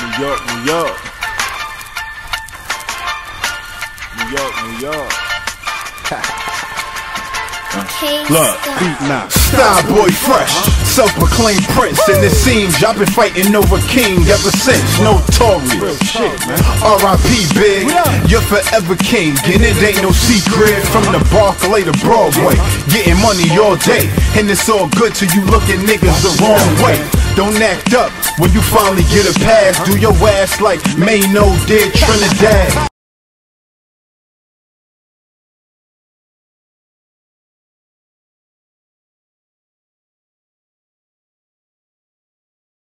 York, New York. New York, New York. Look, Beat now. Style boy fresh, self-proclaimed prince, and it seems y'all been fighting over king ever since. Notorious. Shit. R.I.P. Big, you're forever king, and it ain't no secret. From the Barclay to Broadway, getting money all day, and it's all good till you look at niggas the wrong way. Don't act up when you finally get a pass. Do your ass like Mayno did Trinidad.